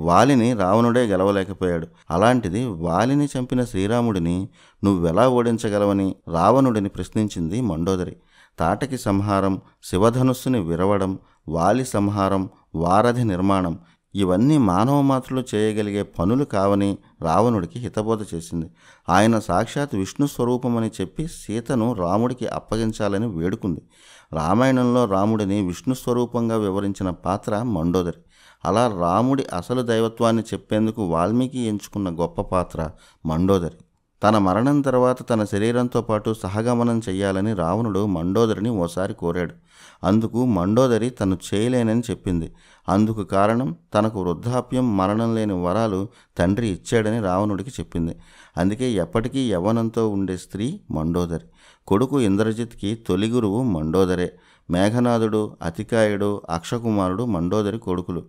వాలిని రావణుడే గెలవలేకపోయాడు. అలాంటిది వాలిని చంపిన శ్రీరాముడిని నువ్వెలా ఓడించగలవని రావణుడిని ప్రశ్నించింది మండోదరి. తాటకి సంహారం శివధనుస్సుని విరవడం వాలి సంహారం వారధి నిర్మాణం ఇవన్నీ మానవ మాత్రలు చేయగలిగే పనులు కావని రావణుడికి హితబోధ చేసింది. ఆయన సాక్షాత్ విష్ణు స్వరూపమని చెప్పి సీతను రాముడికి అప్పగించాలని వేడుకుంది. రామాయణంలో రాముడిని విష్ణు స్వరూపంగా వివరించిన పాత్ర మండోదరి. అలా రాముడి అసలు దైవత్వాన్ని చెప్పేందుకు వాల్మీకి ఎంచుకున్న గొప్ప పాత్ర మండోదరి. తన మరణం తర్వాత తన శరీరంతో పాటు సహగమనం చెయ్యాలని రావణుడు మండోదరిని ఓసారి కోరాడు. అందుకు మండోదరి తను చేయలేనని చెప్పింది. అందుకు కారణం తనకు వృద్ధాప్యం మరణం లేని వరాలు తండ్రి ఇచ్చాడని రావణుడికి చెప్పింది. అందుకే ఎప్పటికీ యవ్వనంతో ఉండే స్త్రీ మండోదరి. కొడుకు ఇంద్రజిత్కి తొలి గురువు మండోదరే. మేఘనాథుడు అతికాయుడు అక్షకుమారుడు మండోదరి కొడుకులు.